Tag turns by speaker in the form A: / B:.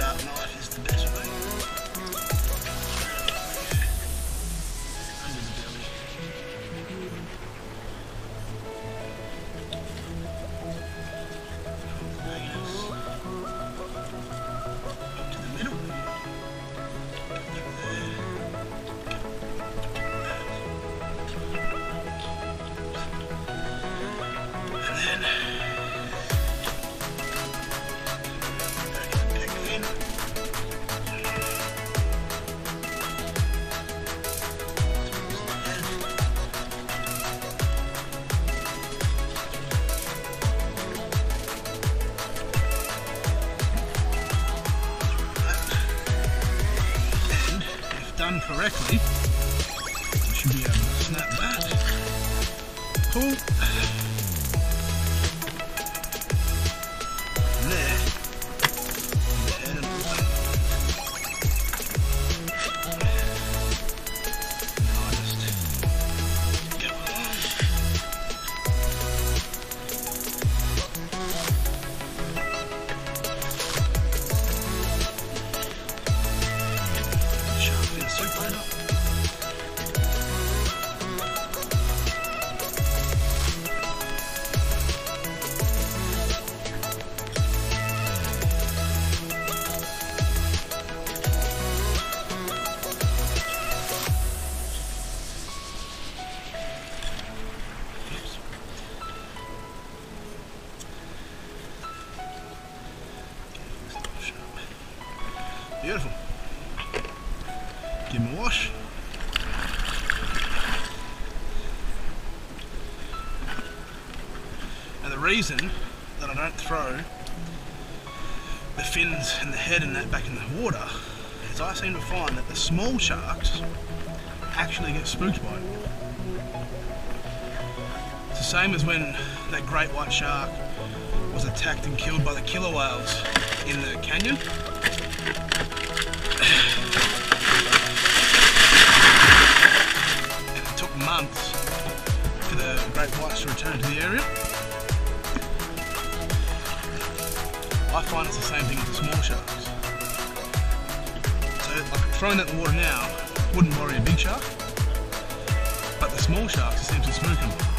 A: no correctly, you should be able to snap that, pull, Beautiful. Give him a wash. And the reason that I don't throw the fins and the head and that back in the water is I seem to find that the small sharks actually get spooked by it. It's the same as when that great white shark was attacked and killed by the killer whales in the canyon. Great whites return to the area. I find it's the same thing with the small sharks. So like throwing the water now wouldn't worry a big shark, but the small sharks it seems to spook them.